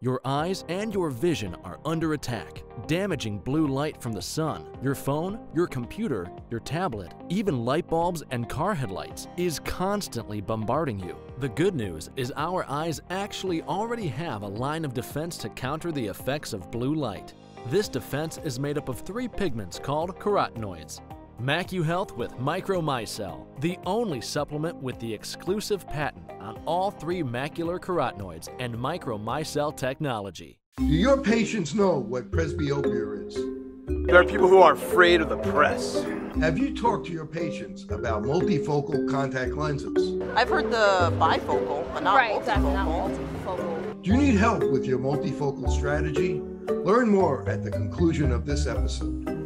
Your eyes and your vision are under attack, damaging blue light from the sun. Your phone, your computer, your tablet, even light bulbs and car headlights is constantly bombarding you. The good news is our eyes actually already have a line of defense to counter the effects of blue light. This defense is made up of three pigments called carotenoids. MacuHealth with Micromicelle, the only supplement with the exclusive patent on all three macular carotenoids and Micromicelle technology. Do your patients know what presbyopia is? There are people who are afraid of the press. Have you talked to your patients about multifocal contact lenses? I've heard the bifocal, but not right, multifocal. exactly, not multifocal. Do you need help with your multifocal strategy? Learn more at the conclusion of this episode.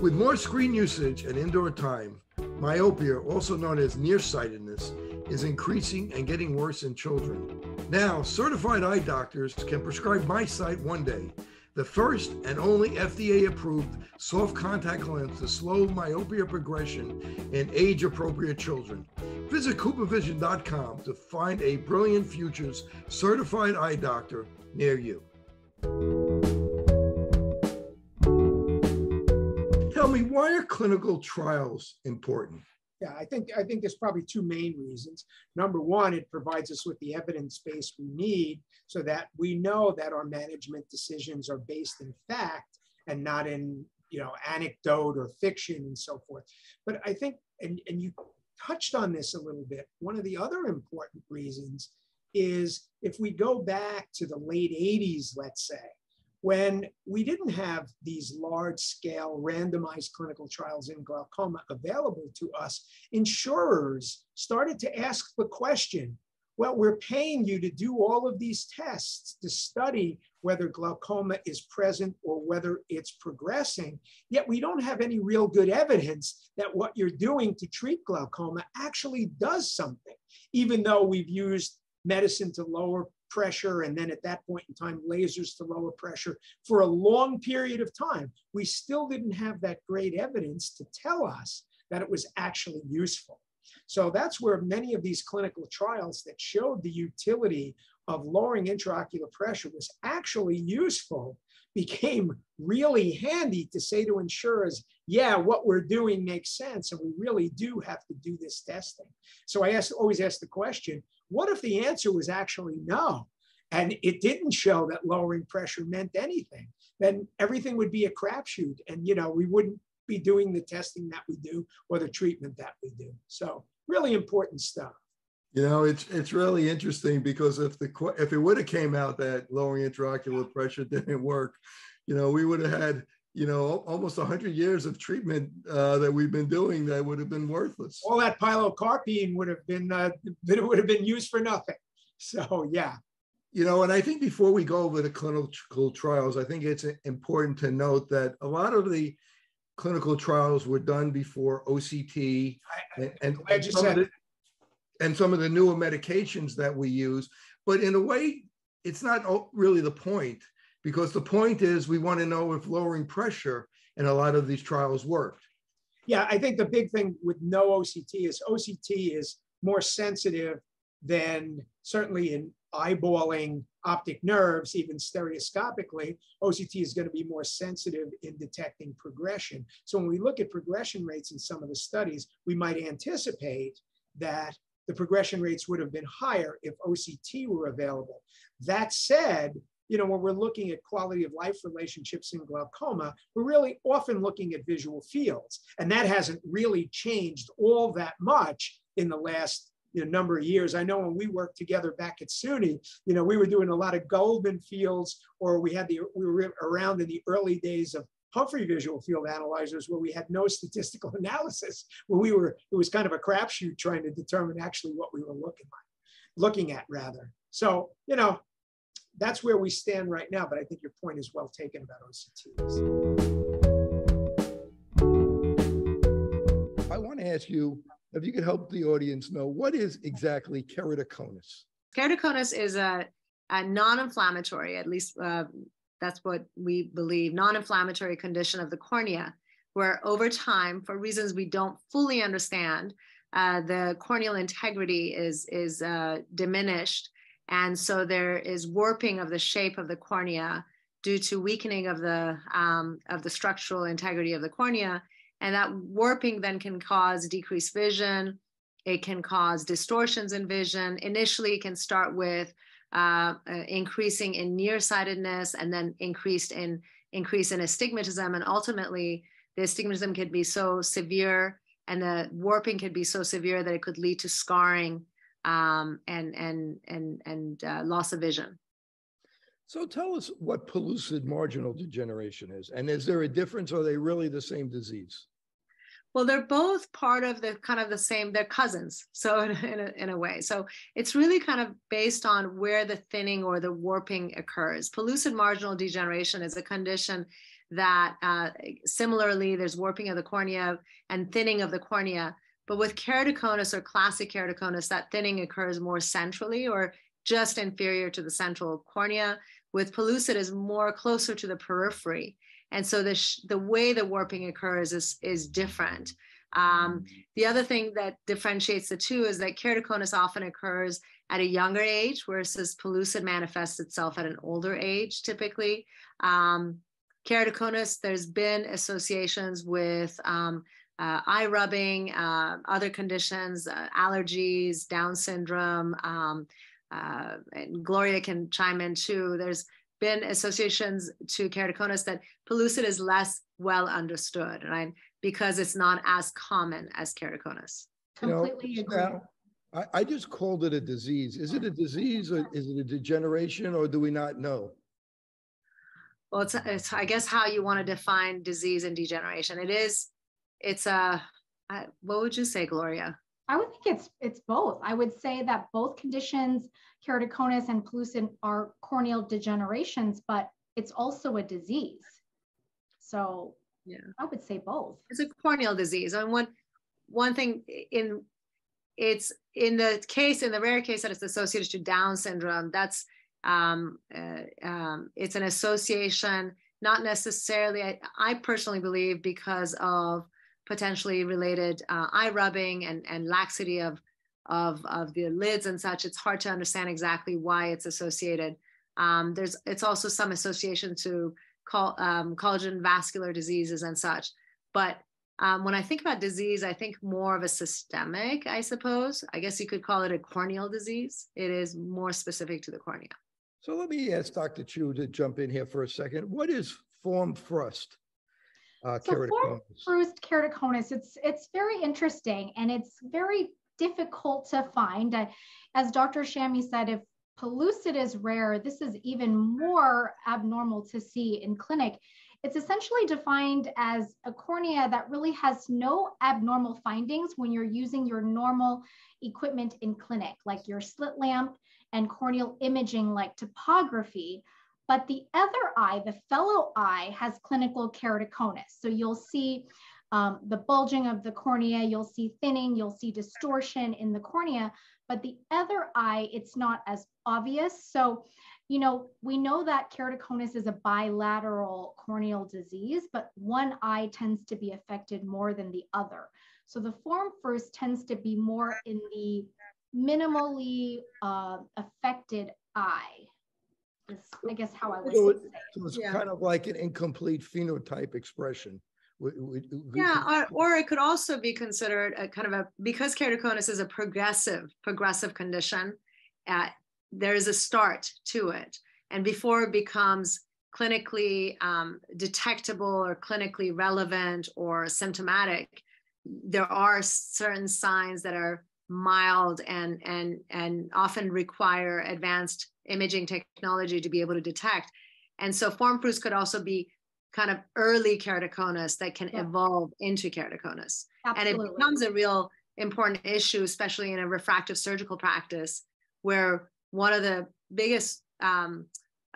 With more screen usage and indoor time, myopia, also known as nearsightedness, is increasing and getting worse in children. Now, certified eye doctors can prescribe MiSight one day, the first and only FDA approved soft contact lens to slow myopia progression in age appropriate children. Visit CooperVision.com to find a Brilliant Futures certified eye doctor near you. Me, why are clinical trials important? Yeah, I think I think there's probably two main reasons. Number one, it provides us with the evidence base we need so that we know that our management decisions are based in fact and not in you know anecdote or fiction and so forth. But I think, and, and you touched on this a little bit, one of the other important reasons is if we go back to the late 80s, let's say, when we didn't have these large scale randomized clinical trials in glaucoma available to us, insurers started to ask the question well, we're paying you to do all of these tests to study whether glaucoma is present or whether it's progressing, yet we don't have any real good evidence that what you're doing to treat glaucoma actually does something, even though we've used medicine to lower pressure and then at that point in time lasers to lower pressure for a long period of time we still didn't have that great evidence to tell us that it was actually useful so that's where many of these clinical trials that showed the utility of lowering intraocular pressure was actually useful became really handy to say to insurers, yeah, what we're doing makes sense, and we really do have to do this testing. So I ask, always ask the question, what if the answer was actually no? And it didn't show that lowering pressure meant anything. Then everything would be a crapshoot, and you know we wouldn't be doing the testing that we do or the treatment that we do. So really important stuff. You know, it's it's really interesting because if the if it would have came out that lowering intraocular pressure didn't work, you know, we would have had you know almost 100 years of treatment uh, that we've been doing that would have been worthless. All that pilocarpine would have been uh, would have been used for nothing. So yeah. You know, and I think before we go over the clinical trials, I think it's important to note that a lot of the clinical trials were done before OCT and, and, and some of the, and some of the newer medications that we use. But in a way, it's not really the point because the point is we want to know if lowering pressure in a lot of these trials worked. Yeah, I think the big thing with no OCT is OCT is more sensitive than certainly in eyeballing optic nerves, even stereoscopically, OCT is going to be more sensitive in detecting progression. So when we look at progression rates in some of the studies, we might anticipate that the progression rates would have been higher if OCT were available. That said, you know, when we're looking at quality of life relationships in glaucoma, we're really often looking at visual fields. And that hasn't really changed all that much in the last you know, number of years. I know when we worked together back at SUNY, you know, we were doing a lot of Goldmann fields, or we had the we were around in the early days of Humphrey visual field analyzers where we had no statistical analysis, where we were it was kind of a crapshoot trying to determine actually what we were looking like, looking at rather. So you know, that's where we stand right now. But I think your point is well taken about OCTs. I want to ask you if you could help the audience know what is exactly keratoconus. Keratoconus is a, a non-inflammatory, at least uh, that's what we believe, non-inflammatory condition of the cornea, where over time, for reasons we don't fully understand, uh, the corneal integrity is is uh, diminished, And so there is warping of the shape of the cornea due to weakening of the, um, of the structural integrity of the cornea. And that warping then can cause decreased vision. It can cause distortions in vision. Initially, it can start with uh, uh, increasing in nearsightedness and then increased in increase in astigmatism. And ultimately, the astigmatism could be so severe and the warping could be so severe that it could lead to scarring um, and and and and uh, loss of vision. So tell us what pellucid marginal degeneration is, and is there a difference? Or are they really the same disease? Well, they're both part of the kind of the same. They're cousins, so in, in, a, in a way. So it's really kind of based on where the thinning or the warping occurs. Pellucid marginal degeneration is a condition that uh, similarly there's warping of the cornea and thinning of the cornea but with keratoconus or classic keratoconus, that thinning occurs more centrally or just inferior to the central cornea. With pellucid is more closer to the periphery. And so the, sh- the way the warping occurs is, is different. Um, the other thing that differentiates the two is that keratoconus often occurs at a younger age, whereas pellucid manifests itself at an older age typically. Um, keratoconus, there's been associations with um, uh, eye rubbing, uh, other conditions, uh, allergies, Down syndrome. Um, uh, and Gloria can chime in too. There's been associations to keratoconus that pellucid is less well understood, right? Because it's not as common as keratoconus. Completely you know, agree. I, I just called it a disease. Is it a disease or is it a degeneration or do we not know? Well, it's, it's I guess how you want to define disease and degeneration. It is it's a uh, what would you say, Gloria? I would think it's it's both. I would say that both conditions, keratoconus and pellucid, are corneal degenerations, but it's also a disease. So yeah, I would say both. It's a corneal disease. And one one thing in it's in the case in the rare case that it's associated to Down syndrome. That's um, uh, um, it's an association, not necessarily. I, I personally believe because of potentially related uh, eye rubbing and, and laxity of, of, of the lids and such, it's hard to understand exactly why it's associated. Um, there's it's also some association to call, um, collagen vascular diseases and such. But um, when I think about disease, I think more of a systemic, I suppose. I guess you could call it a corneal disease. It is more specific to the cornea. So let me ask Dr. Chu to jump in here for a second. What is forme fruste? Uh, so keratoconus? Fruit keratoconus, it's, it's very interesting and it's very difficult to find. Uh, as Dr. Shami said, if pellucid is rare, this is even more abnormal to see in clinic. It's essentially defined as a cornea that really has no abnormal findings when you're using your normal equipment in clinic, like your slit lamp and corneal imaging like topography. But the other eye, the fellow eye, has clinical keratoconus. So you'll see um, the bulging of the cornea, you'll see thinning, you'll see distortion in the cornea. But the other eye, it's not as obvious. So, you know, we know that keratoconus is a bilateral corneal disease, but one eye tends to be affected more than the other. So the forme fruste tends to be more in the minimally uh, affected eye is, I guess, how I would so it, say. So it's yeah. kind of like an incomplete phenotype expression. We, we, we, yeah, or, or, it could also be considered a kind of a because keratoconus is a progressive progressive condition. Uh, there is a start to it, and before it becomes clinically um, detectable or clinically relevant or symptomatic, there are certain signs that are mild and and and often require advanced imaging technology to be able to detect. And so forme fruste could also be kind of early keratoconus that can yeah. evolve into keratoconus. Absolutely. And it becomes a real important issue, especially in a refractive surgical practice, where one of the biggest um,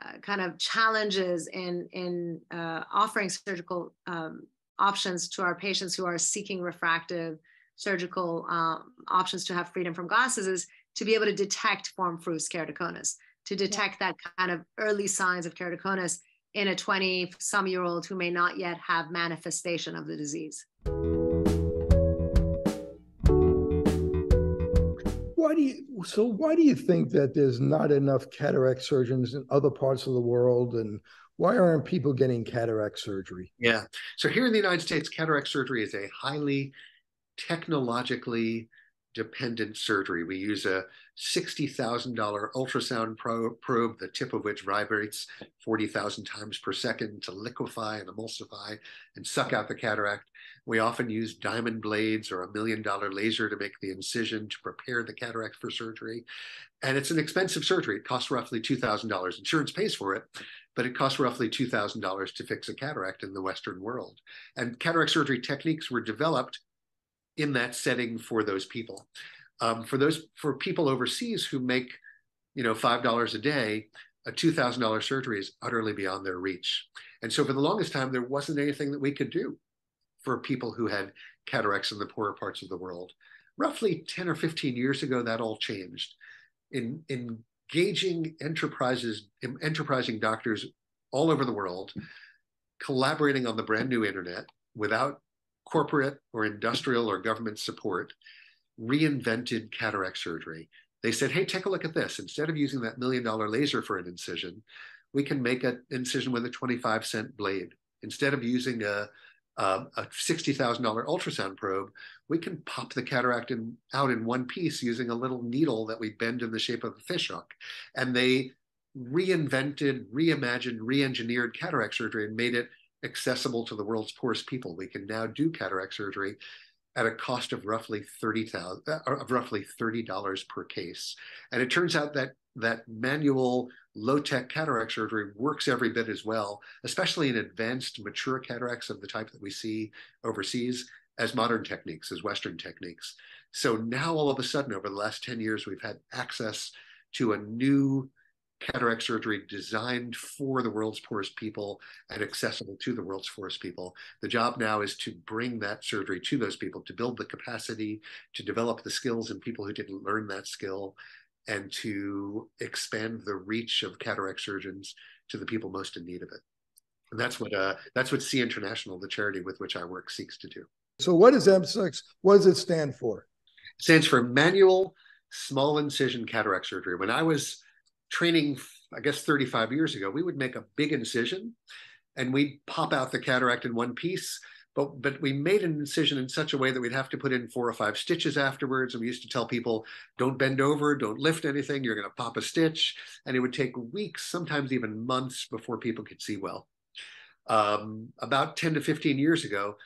uh, kind of challenges in in uh, offering surgical um, options to our patients who are seeking refractive surgical um, options to have freedom from glasses is to be able to detect forme fruste keratoconus to detect yeah. that kind of early signs of keratoconus in a 20 some year old who may not yet have manifestation of the disease. why do you so why do you think that there's not enough cataract surgeons in other parts of the world and why aren't people getting cataract surgery yeah so here in the united states cataract surgery is a highly technologically dependent surgery we use a $60,000 ultrasound probe, the tip of which vibrates 40,000 times per second to liquefy and emulsify and suck out the cataract. We often use diamond blades or a million dollar laser to make the incision to prepare the cataract for surgery. And it's an expensive surgery. It costs roughly $2,000. Insurance pays for it, but it costs roughly $2,000 to fix a cataract in the Western world. And cataract surgery techniques were developed in that setting for those people. Um, for those for people overseas who make, you know, five dollars a day, a two thousand dollar surgery is utterly beyond their reach. And so for the longest time, there wasn't anything that we could do for people who had cataracts in the poorer parts of the world. Roughly 10 or 15 years ago, that all changed. In in engaging enterprises, enterprising doctors all over the world, collaborating on the brand new internet without corporate or industrial or government support, reinvented cataract surgery. They said, hey, take a look at this. Instead of using that million dollar laser for an incision, we can make an incision with a 25 cent blade. Instead of using a, a, a $60,000 ultrasound probe, we can pop the cataract in, out in one piece using a little needle that we bend in the shape of a fish hook. And they reinvented, reimagined, re-engineered cataract surgery and made it accessible to the world's poorest people. We can now do cataract surgery at a cost of roughly thirty thousand, uh, of roughly thirty dollars per case. And it turns out that that manual low-tech cataract surgery works every bit as well, especially in advanced mature cataracts of the type that we see overseas, as modern techniques, as Western techniques. So now all of a sudden, over the last 10 years, we've had access to a new cataract surgery designed for the world's poorest people and accessible to the world's poorest people. The job now is to bring that surgery to those people, to build the capacity, to develop the skills in people who didn't learn that skill, and to expand the reach of cataract surgeons to the people most in need of it. And that's what uh, that's what SEE International, the charity with which I work, seeks to do. So, what is MSICS? What does it stand for? It stands for Manual Small Incision Cataract Surgery. When I was training, I guess 35 years ago, we would make a big incision and we'd pop out the cataract in one piece. But, but we made an incision in such a way that we'd have to put in four or five stitches afterwards. And we used to tell people, don't bend over, don't lift anything, you're going to pop a stitch. And it would take weeks, sometimes even months before people could see well. Um, about 10 to 15 years ago,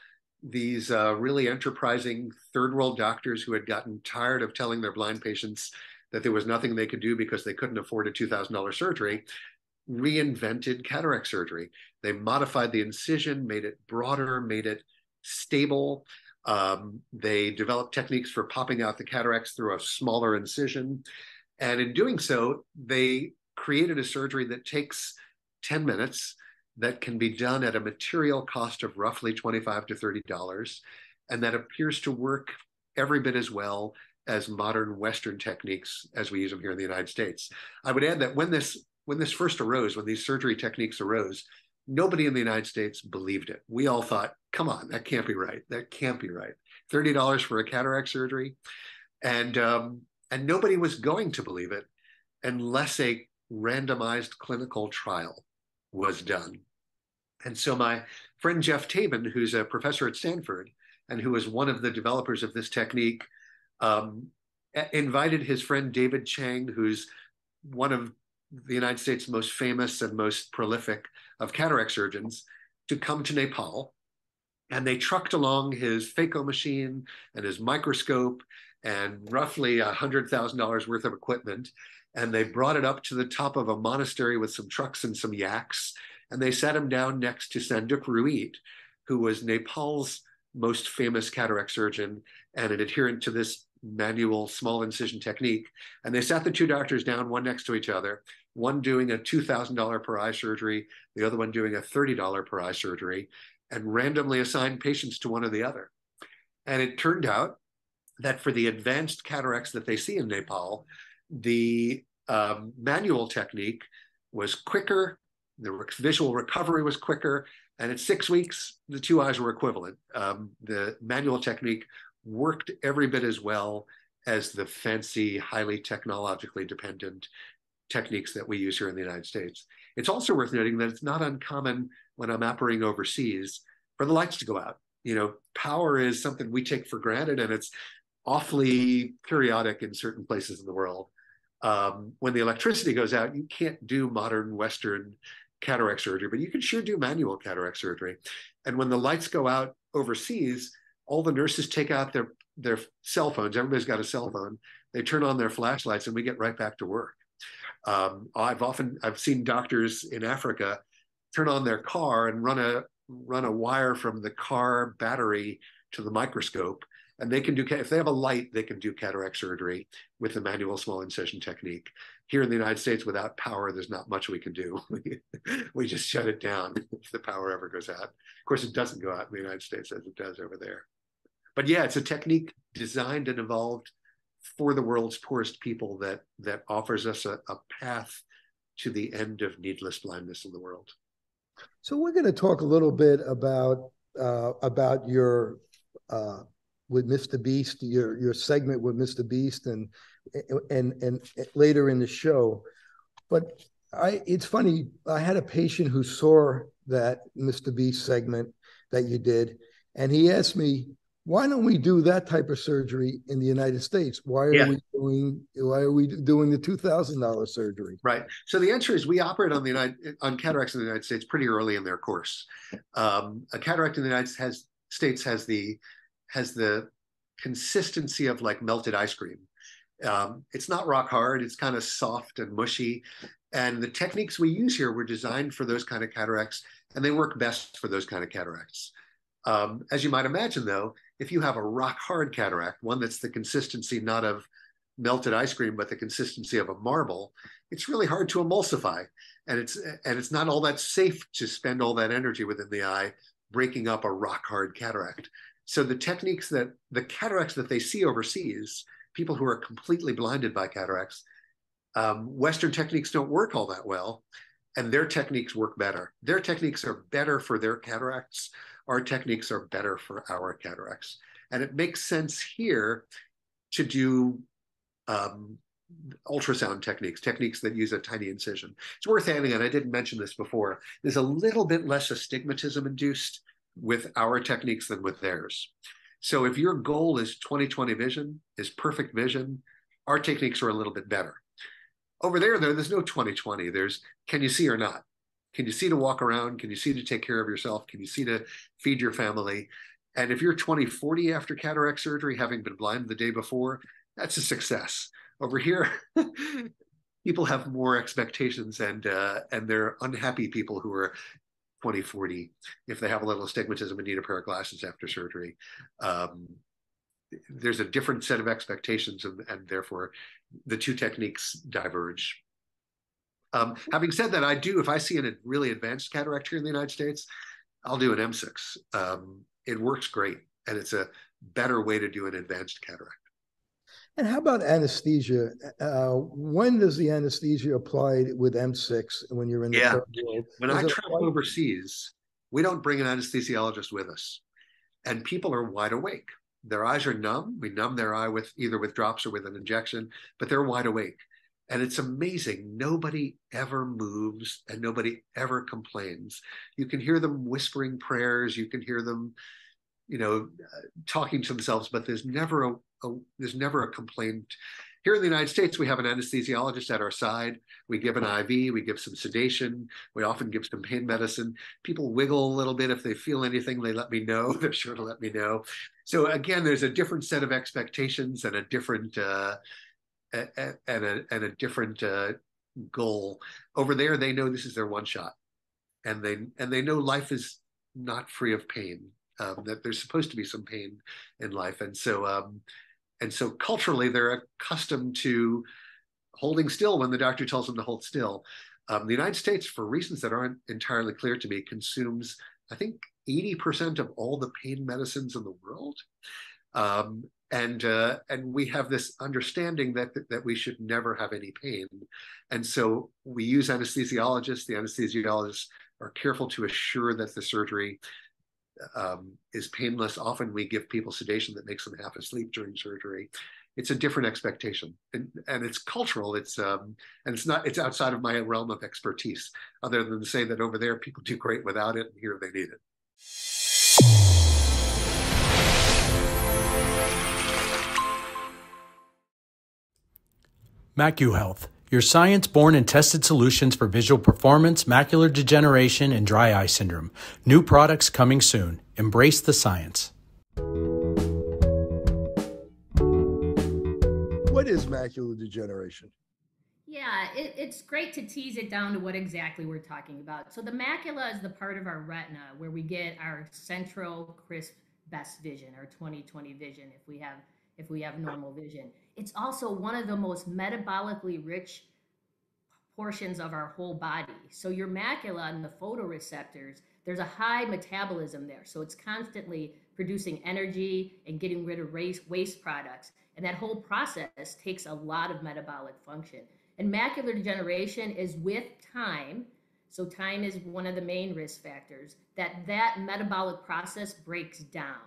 these uh, really enterprising third world doctors who had gotten tired of telling their blind patients that there was nothing they could do because they couldn't afford a $2,000 surgery, reinvented cataract surgery. They modified the incision, made it broader, made it stable. Um, they developed techniques for popping out the cataracts through a smaller incision. And in doing so, they created a surgery that takes 10 minutes that can be done at a material cost of roughly 25 to $30 and that appears to work every bit as well as modern Western techniques as we use them here in the United States. I would add that when this when this first arose, when these surgery techniques arose, nobody in the United States believed it. We all thought, come on, that can't be right. That can't be right. $30 for a cataract surgery. And um, and nobody was going to believe it unless a randomized clinical trial was done. And so my friend Jeff Tabin, who's a professor at Stanford and who was one of the developers of this technique, um, invited his friend David Chang, who's one of the United States' most famous and most prolific of cataract surgeons, to come to Nepal. And they trucked along his phaco machine and his microscope and roughly $100,000 worth of equipment. And they brought it up to the top of a monastery with some trucks and some yaks. And they sat him down next to Sanduk Ruit, who was Nepal's most famous cataract surgeon and an adherent to this manual small incision technique. And they sat the two doctors down, one next to each other, one doing a $2,000 per eye surgery, the other one doing a $30 per eye surgery, and randomly assigned patients to one or the other. And it turned out that for the advanced cataracts that they see in Nepal, the um, manual technique was quicker, the visual recovery was quicker, and at six weeks, the two eyes were equivalent. Um, the manual technique worked every bit as well as the fancy, highly technologically dependent techniques that we use here in the United States. It's also worth noting that it's not uncommon when I'm operating overseas for the lights to go out. You know, power is something we take for granted and it's awfully periodic in certain places in the world. Um, when the electricity goes out, you can't do modern Western cataract surgery, but you can sure do manual cataract surgery. And when the lights go out overseas, all the nurses take out their their cell phones. Everybody's got a cell phone. They turn on their flashlights, and we get right back to work. Um, I've often I've seen doctors in Africa turn on their car and run a run a wire from the car battery to the microscope, and they can do if they have a light, they can do cataract surgery with the manual small incision technique. Here in the United States, without power, there's not much we can do. we just shut it down if the power ever goes out. Of course, it doesn't go out in the United States as it does over there. But yeah, it's a technique designed and evolved for the world's poorest people that that offers us a, a path to the end of needless blindness in the world. So we're going to talk a little bit about uh, about your uh, with Mr. Beast, your your segment with Mr. Beast, and and and later in the show. But I, it's funny. I had a patient who saw that Mr. Beast segment that you did, and he asked me, why don't we do that type of surgery in the United States? Why are yeah. we doing why are we doing the two thousand dollar surgery? Right. So the answer is we operate on the United on cataracts in the United States pretty early in their course. Um, a cataract in the United has, States has the has the consistency of like melted ice cream. Um, it's not rock hard. It's kind of soft and mushy. And the techniques we use here were designed for those kind of cataracts, and they work best for those kind of cataracts. Um, as you might imagine, though, if you have a rock hard cataract, one that's the consistency not of melted ice cream, but the consistency of a marble, it's really hard to emulsify. And it's and it's not all that safe to spend all that energy within the eye breaking up a rock hard cataract. So the techniques that the cataracts that they see overseas, people who are completely blinded by cataracts, um, Western techniques don't work all that well, and their techniques work better. Their techniques are better for their cataracts our techniques are better for our cataracts. And it makes sense here to do um, ultrasound techniques, techniques that use a tiny incision. It's worth adding, and I didn't mention this before, there's a little bit less astigmatism induced with our techniques than with theirs. So if your goal is 20/20 vision, is perfect vision, our techniques are a little bit better. Over there, though, there's no 20/20. There's can you see or not? Can you see to walk around? Can you see to take care of yourself? Can you see to feed your family? And if you're 20, 40 after cataract surgery, having been blind the day before, that's a success. Over here, people have more expectations and uh, and they're unhappy people who are 20, 40 if they have a little astigmatism and need a pair of glasses after surgery. Um, there's a different set of expectations and, and therefore the two techniques diverge um, having said that, I do, if I see a really advanced cataract here in the United States, I'll do an MSICS. Um, it works great, and it's a better way to do an advanced cataract. And how about anesthesia? Uh, when does the anesthesia apply with MSICS when you're in the yeah. world? When I travel overseas, we don't bring an anesthesiologist with us, and people are wide awake. Their eyes are numb. We numb their eye with either with drops or with an injection, but they're wide awake. And it's amazing. Nobody ever moves and nobody ever complains. You can hear them whispering prayers. You can hear them, you know, talking to themselves, but there's never a, a there's never a complaint. Here in the United States, we have an anesthesiologist at our side. We give an IV, we give some sedation, we often give some pain medicine. People wiggle a little bit. If they feel anything, they let me know. They're sure to let me know. So, again, there's a different set of expectations and a different uh, and a, and a different uh, goal. Over there, they know this is their one shot, and they and they know life is not free of pain. Um, that there's supposed to be some pain in life, and so um, and so culturally, they're accustomed to holding still when the doctor tells them to hold still. Um, the United States, for reasons that aren't entirely clear to me, consumes I think 80% of all the pain medicines in the world. Um, and uh, and we have this understanding that that we should never have any pain, and so we use anesthesiologists. The anesthesiologists are careful to assure that the surgery um, is painless. Often we give people sedation that makes them half asleep during surgery, it's a different expectation. And, and it's cultural. It's um, and it's not it's outside of my realm of expertise other than to say that over there people do great without it and here they need it MacuHealth, your science born and tested solutions for visual performance, macular degeneration, and dry eye syndrome. New products coming soon. Embrace the science. What is macular degeneration? Yeah, it, it's great to tease it down to what exactly we're talking about. So, the macula is the part of our retina where we get our central crisp best vision, our 20/20 vision, if we have if we have normal vision. It's also one of the most metabolically rich portions of our whole body. So your macula and the photoreceptors, there's a high metabolism there. So it's constantly producing energy and getting rid of waste, products. And that whole process takes a lot of metabolic function. And macular degeneration is with time. So time is one of the main risk factors that that metabolic process breaks down.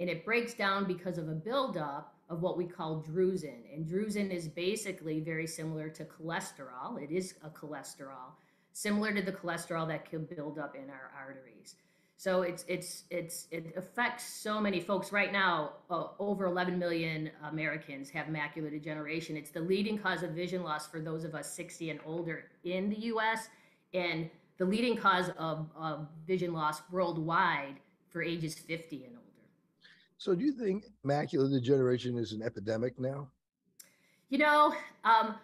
And it breaks down because of a buildup of what we call drusen. And drusen is basically very similar to cholesterol. It is a cholesterol, similar to the cholesterol that can build up in our arteries. So it's it's it's it affects so many folks right now. Uh, over 11 million Americans have macular degeneration. It's the leading cause of vision loss for those of us 60 and older in the U.S. and the leading cause of, of vision loss worldwide for ages 50 and older. So, do you think macular degeneration is an epidemic now? You know, um,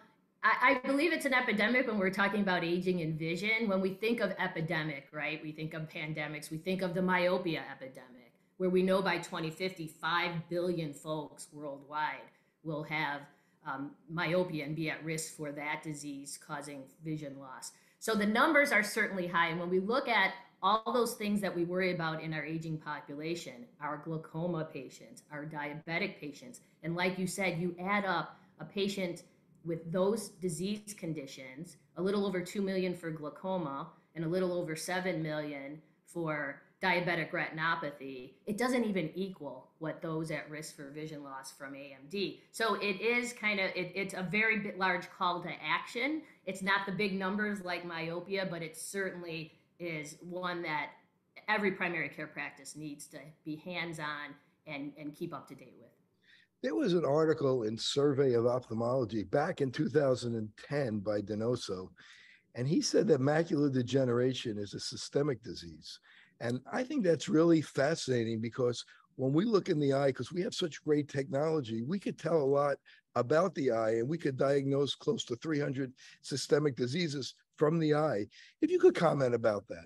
I, I, believe it's an epidemic when we're talking about aging and vision. When we think of epidemic, right, we think of pandemics, we think of the myopia epidemic, where we know by 2050, 5 billion folks worldwide will have um, myopia and be at risk for that disease causing vision loss. So the numbers are certainly high. And when we look at all those things that we worry about in our aging population, our glaucoma patients, our diabetic patients. And like you said, you add up a patient with those disease conditions, a little over 2 million for glaucoma and a little over 7 million for diabetic retinopathy, it doesn't even equal what those at risk for vision loss from AMD. So it is kind of it, it's a very large call to action. It's not the big numbers like myopia, but it's certainly is one that every primary care practice needs to be hands-on and, and keep up to date with. There was an article in Survey of Ophthalmology back in 2010 by Donoso, and he said that macular degeneration is a systemic disease. And I think that's really fascinating because when we look in the eye, because we have such great technology, we could tell a lot about the eye and we could diagnose close to 300 systemic diseases from the eye. If you could comment about that.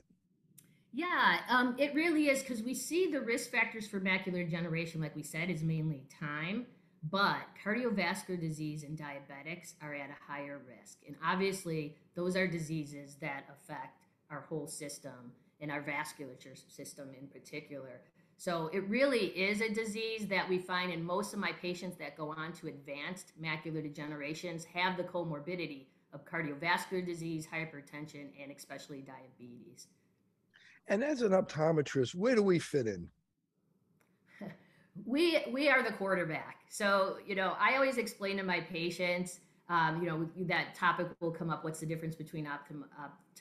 Yeah, um, it really is because we see the risk factors for macular degeneration, like we said, is mainly time, but cardiovascular disease and diabetics are at a higher risk. And obviously, those are diseases that affect our whole system and our vasculature system in particular. So it really is a disease that we find in most of my patients that go on to advanced macular degenerations have the comorbidity of cardiovascular disease, hypertension, and especially diabetes. And as an optometrist, where do we fit in? we we are the quarterback. So you know, I always explain to my patients, um, you know, that topic will come up. What's the difference between optom-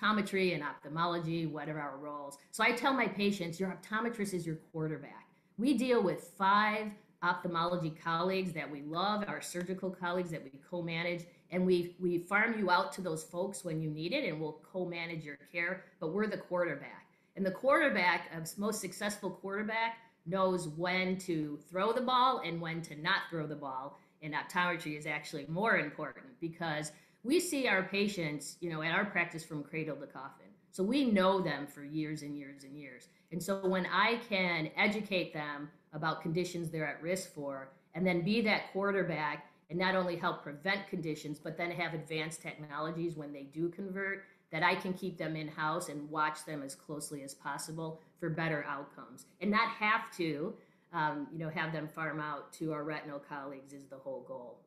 optometry and ophthalmology? What are our roles? So I tell my patients, your optometrist is your quarterback. We deal with five ophthalmology colleagues that we love, our surgical colleagues that we co-manage, and we we farm you out to those folks when you need it and we'll co-manage your care but we're the quarterback. And the quarterback a most successful quarterback knows when to throw the ball and when to not throw the ball. And optometry is actually more important because we see our patients you know at our practice from cradle to coffin. So we know them for years and years and years. And so when i can educate them about conditions they're at risk for and then be that quarterback and not only help prevent conditions, but then have advanced technologies when they do convert that I can keep them in house and watch them as closely as possible for better outcomes, and not have to, um, you know, have them farm out to our retinal colleagues is the whole goal.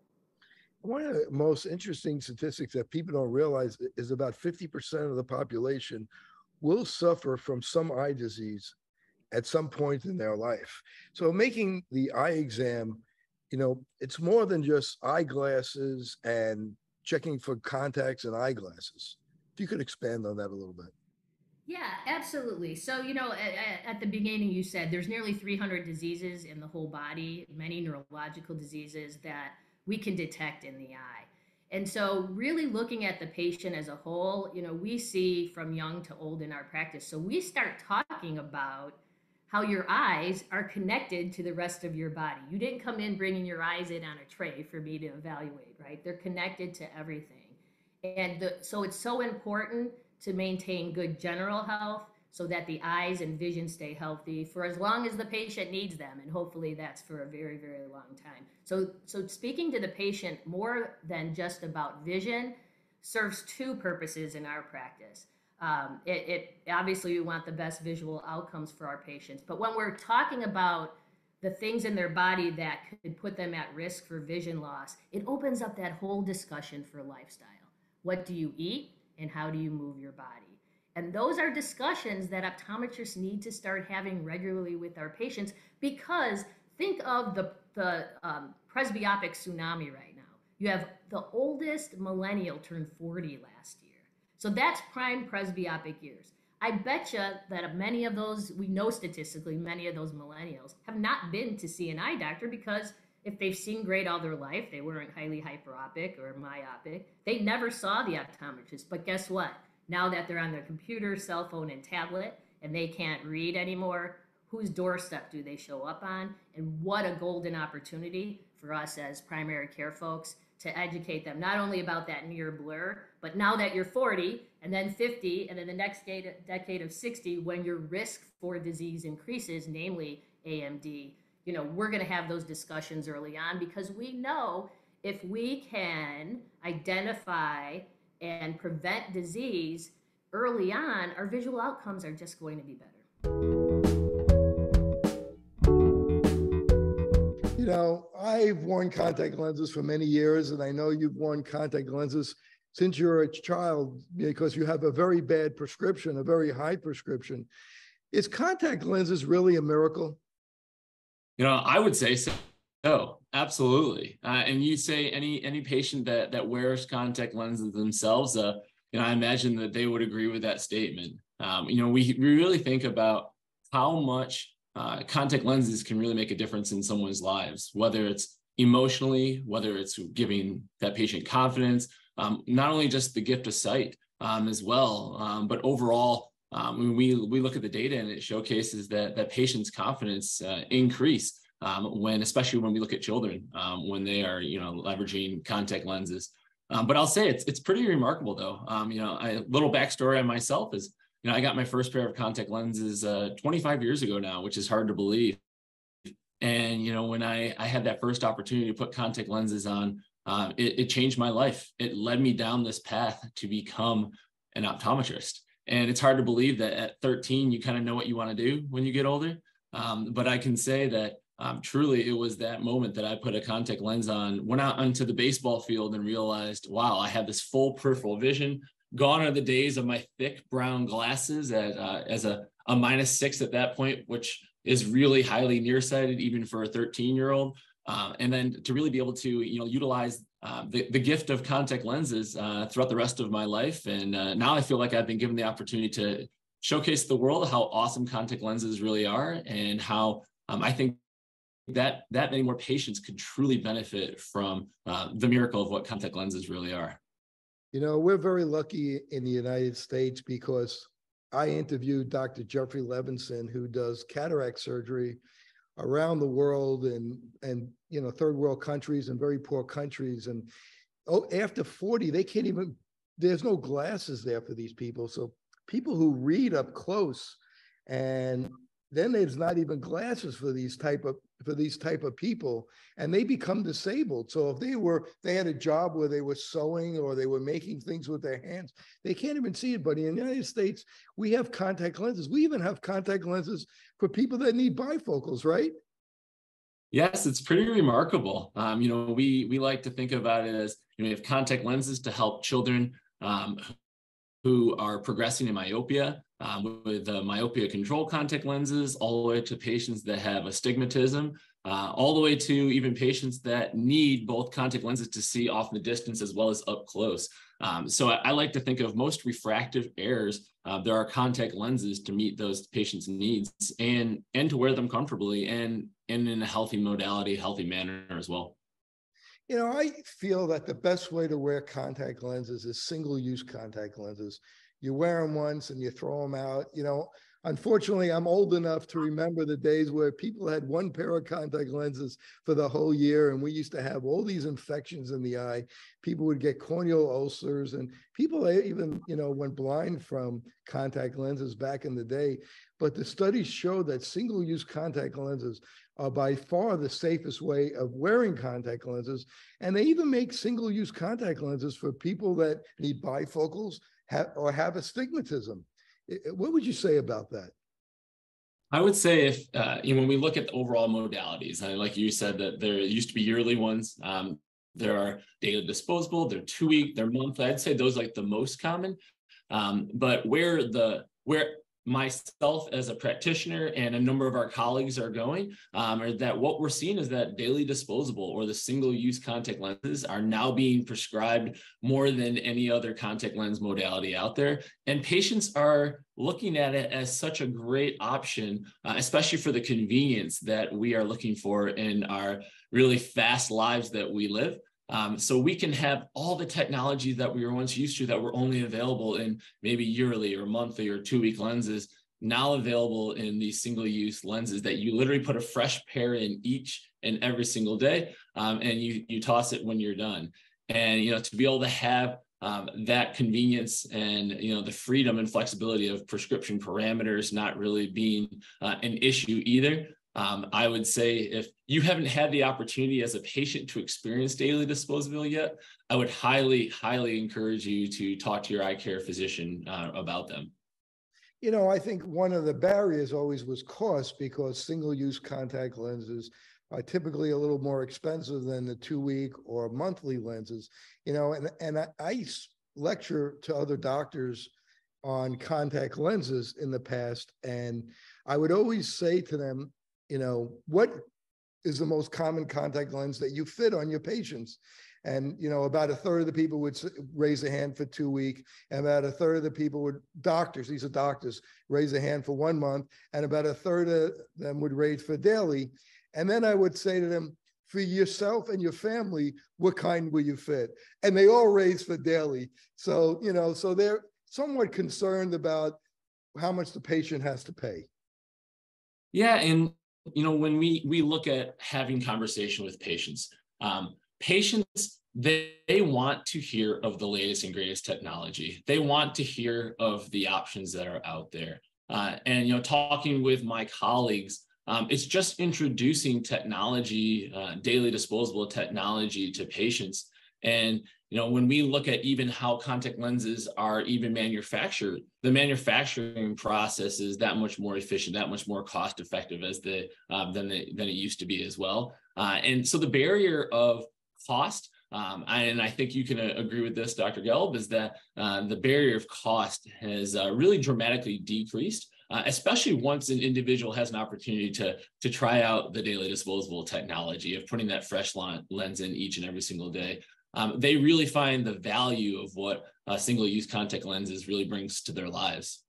One of the most interesting statistics that people don't realize is about 50% of the population will suffer from some eye disease at some point in their life. So making the eye exam you know, it's more than just eyeglasses and checking for contacts and eyeglasses. If you could expand on that a little bit. Yeah, absolutely. So, you know, at, at, the beginning, you said there's nearly 300 diseases in the whole body, many neurological diseases that we can detect in the eye. And so, really looking at the patient as a whole, you know, we see from young to old in our practice. So, we start talking about how your eyes are connected to the rest of your body. You didn't come in bringing your eyes in on a tray for me to evaluate, right? They're connected to everything. And the, so it's so important to maintain good general health so that the eyes and vision stay healthy for as long as the patient needs them and hopefully that's for a very very long time so so speaking to the patient more than just about vision serves two purposes in our practice um, it, it obviously we want the best visual outcomes for our patients, but when we're talking about the things in their body that could put them at risk for vision loss, it opens up that whole discussion for lifestyle. What do you eat and how do you move your body? And those are discussions that optometrists need to start having regularly with our patients because think of the, the um, presbyopic tsunami right now. You have the oldest millennial turned 40 last year so that's prime presbyopic years. I bet you that many of those, we know statistically, many of those millennials have not been to see an eye doctor because if they've seen great all their life, they weren't highly hyperopic or myopic, they never saw the optometrist. But guess what? Now that they're on their computer, cell phone, and tablet, and they can't read anymore, whose doorstep do they show up on? And what a golden opportunity for us as primary care folks to educate them not only about that near blur, but now that you're 40 and then 50 and then the next decade of 60 when your risk for disease increases, namely AMD, you know, we're going to have those discussions early on because we know if we can identify and prevent disease early on, our visual outcomes are just going to be better. You know, I've worn contact lenses for many years, and I know you've worn contact lenses since you're a child because you have a very bad prescription, a very high prescription. Is contact lenses really a miracle? You know, I would say so. Oh, absolutely. Uh, and you say any any patient that that wears contact lenses themselves, uh, you know, I imagine that they would agree with that statement. Um, you know, we we really think about how much uh, contact lenses can really make a difference in someone's lives, whether it's emotionally, whether it's giving that patient confidence, um, not only just the gift of sight um, as well, um, but overall, um, when we we look at the data and it showcases that that patients' confidence uh, increase um, when, especially when we look at children um, when they are you know leveraging contact lenses. but I'll say it's it's pretty remarkable though. you know, a little backstory on myself is you know, I got my first pair of contact lenses uh, 25 years ago now, which is hard to believe. And you know, when I I had that first opportunity to put contact lenses on, uh, it, it changed my life. It led me down this path to become an optometrist. And it's hard to believe that at 13 you kind of know what you want to do when you get older. Um, but I can say that um, truly it was that moment that I put a contact lens on, went out onto the baseball field and realized, wow, I have this full peripheral vision gone are the days of my thick brown glasses at, uh, as a, a minus six at that point, which is really highly nearsighted, even for a 13 year old. Uh, and then to really be able to, you know, utilize uh, the, the gift of contact lenses uh, throughout the rest of my life. And uh, now I feel like I've been given the opportunity to showcase the world how awesome contact lenses really are and how um, I think that that many more patients could truly benefit from uh, the miracle of what contact lenses really are. You know, we're very lucky in the United States because I interviewed Dr. Jeffrey Levinson, who does cataract surgery around the world and and you know third world countries and very poor countries and oh after 40 they can't even there's no glasses there for these people so people who read up close and then there's not even glasses for these type of for these type of people and they become disabled. So if they were they had a job where they were sewing or they were making things with their hands they can't even see it. But in the united states we have contact lenses. We even have contact lenses for people that need bifocals right? Yes it's pretty remarkable. Um, you know we we like to think about it as you know we have contact lenses to help children um, who are progressing in myopia um, with uh, myopia control contact lenses, all the way to patients that have astigmatism. uh, all the way to even patients that need both contact lenses to see off in the distance as well as up close. Um, so I, I, like to think of most refractive errors. Uh, there are contact lenses to meet those patients' needs and and to wear them comfortably and and in a healthy modality, healthy manner as well. You know, I feel that the best way to wear contact lenses is single-use contact lenses. You wear them once and you throw them out. You know, Unfortunately, I'm old enough to remember the days where people had one pair of contact lenses for the whole year, and we used to have all these infections in the eye. People would get corneal ulcers, and people even, you know, went blind from contact lenses back in the day. But the studies show that single-use contact lenses are by far the safest way of wearing contact lenses, and they even make single-use contact lenses for people that need bifocals or have astigmatism. What would you say about that? I would say if uh, you know, when we look at the overall modalities, and like you said, that there used to be yearly ones. Um, there are daily disposable, they're two week, they're monthly. I'd say those like the most common. Um, but where the where myself as a practitioner and a number of our colleagues are going um, are that what we're seeing is that daily disposable or the single use contact lenses are now being prescribed more than any other contact lens modality out there. And patients are looking at it as such a great option uh, especially for the convenience that we are looking for in our really fast lives that we live um, so we can have all the technology that we were once used to that were only available in maybe yearly or monthly or two week lenses now available in these single use lenses that you literally put a fresh pair in each and every single day um, and you you toss it when you're done. And you know to be able to have um, that convenience and you know the freedom and flexibility of prescription parameters not really being uh, an issue either um, I would say if you haven't had the opportunity as a patient to experience daily disposable yet, I would highly, highly encourage you to talk to your eye care physician uh, about them. You know, I think one of the barriers always was cost because single use contact lenses are typically a little more expensive than the two week or monthly lenses. You know, and, and I, I lecture to other doctors on contact lenses in the past. And I would always say to them, you know, what is the most common contact lens that you fit on your patients? And, you know, about a third of the people would raise a hand for two week, and about a third of the people would, doctors, these are doctors, raise a hand for one month, and about a third of them would raise for daily. And then I would say to them, for yourself and your family, what kind will you fit? And they all raise for daily. So, you know, so they're somewhat concerned about how much the patient has to pay. Yeah, and you know, when we we look at having conversation with patients, um, patients they, they want to hear of the latest and greatest technology. They want to hear of the options that are out there. Uh, and you know, talking with my colleagues, um, it's just introducing technology, uh, daily disposable technology to patients. And you know, when we look at even how contact lenses are even manufactured, the manufacturing process is that much more efficient, that much more cost effective as the um, than the, than it used to be as well. Uh, and so the barrier of cost, um, and I think you can uh, agree with this, Dr. Gelb, is that uh, the barrier of cost has uh, really dramatically decreased. Uh, especially once an individual has an opportunity to to try out the daily disposable technology of putting that fresh lens in each and every single day um, they really find the value of what a single use contact lenses really brings to their lives.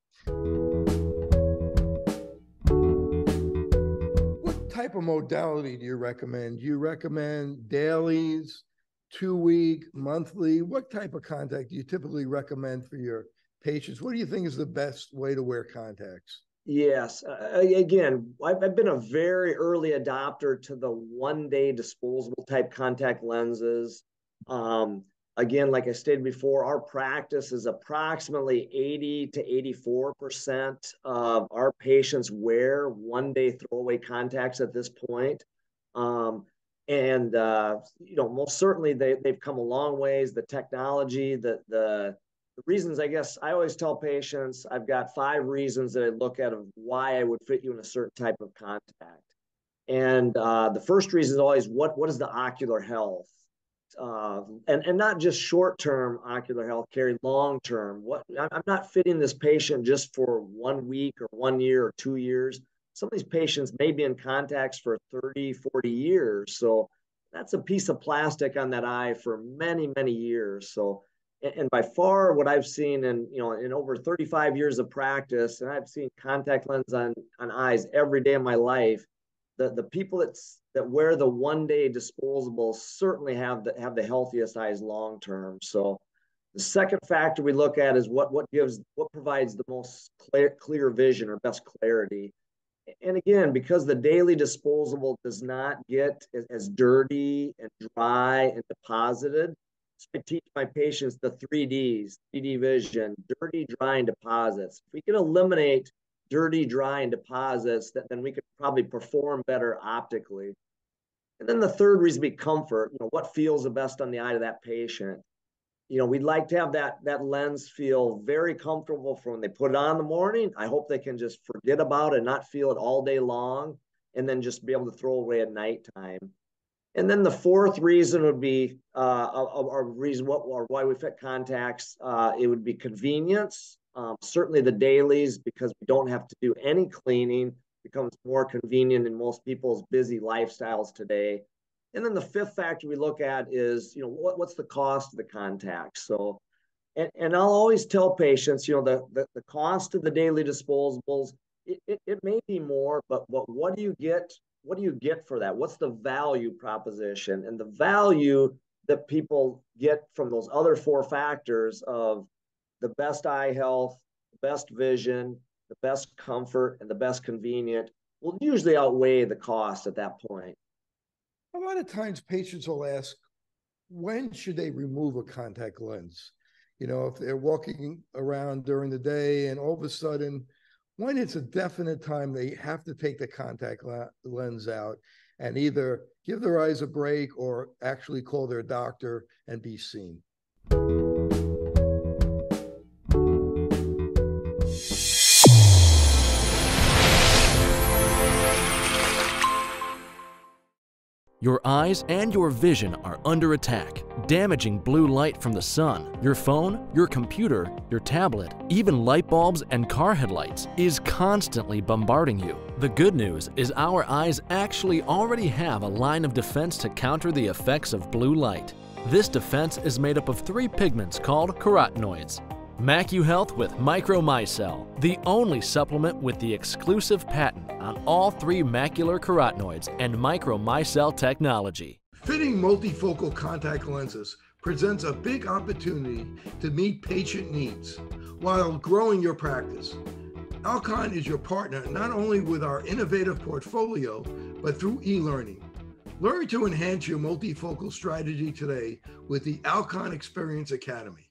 What type of modality do you recommend? Do you recommend dailies, two week, monthly? What type of contact do you typically recommend for your patients? What do you think is the best way to wear contacts? Yes. Uh, again, I've, I've, been a very early adopter to the one day disposable type contact lenses. Um, again, like I stated before, our practice is approximately 80 to 84% of our patients wear one day throwaway contacts at this point. Um, and, uh, you know, most certainly they, they've come a long ways. The technology, the, the, the reasons, I guess, I always tell patients I've got five reasons that I look at of why I would fit you in a certain type of contact. And uh, the first reason is always what, what is the ocular health? Uh, and and not just short term ocular health care, long term. What I'm not fitting this patient just for one week or one year or two years. some of these patients may be in contacts for 30, 40 years. So that's a piece of plastic on that eye for many, many years. So, and by far what I've seen in, you know, in over 35 years of practice, and I've seen contact lens on, on eyes every day of my life, the, the people that's, that wear the one day disposables certainly have the, have the healthiest eyes long term. So the second factor we look at is what, what gives, what provides the most clear, clear vision or best clarity and again, because the daily disposable does not get as, as dirty and dry and deposited, so I teach my patients the three Ds, 3D vision, dirty, dry, and deposits. If we can eliminate dirty, dry, and deposits, then we could probably perform better optically. And then the third reason be comfort, you know, what feels the best on the eye of that patient you know, we'd like to have that that lens feel very comfortable for when they put it on in the morning. I hope they can just forget about it, and not feel it all day long, and then just be able to throw away at nighttime. And then the fourth reason would be uh, reason what or why we fit contacts. Uh, it would be convenience. Um, certainly the dailies because we don't have to do any cleaning becomes more convenient in most people's busy lifestyles today. And then the fifth factor we look at is, you know, what, what's the cost of the contact? So, and, and I'll always tell patients, you know, the, the, the cost of the daily disposables, it, it, it may be more, but, but what do you get? What do you get for that? What's the value proposition? And the value that people get from those other four factors of the best eye health, best vision, the best comfort, and the best convenient will usually outweigh the cost at that point a lot of times patients will ask, when should they remove a contact lens? You know, if they're walking around during the day and all of a sudden, when it's a definite time they have to take the contact lens out and either give their eyes a break or actually call their doctor and be seen. Your eyes and your vision are under attack, damaging blue light from the sun. Your phone, your computer, your tablet, even light bulbs and car headlights is constantly bombarding you. The good news is our eyes actually already have a line of defense to counter the effects of blue light. This defense is made up of three pigments called carotenoids. MacuHealth with Micromicelle, the only supplement with the exclusive patent on all three macular carotenoids and Micromicelle technology. Fitting multifocal contact lenses presents a big opportunity to meet patient needs while growing your practice. Alcon is your partner not only with our innovative portfolio, but through e-learning. Learn to enhance your multifocal strategy today with the Alcon Experience Academy.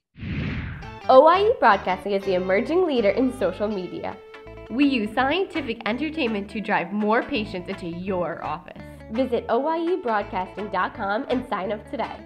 OIE Broadcasting is the emerging leader in social media. We use scientific entertainment to drive more patients into your office. Visit OIEBroadcasting.com and sign up today.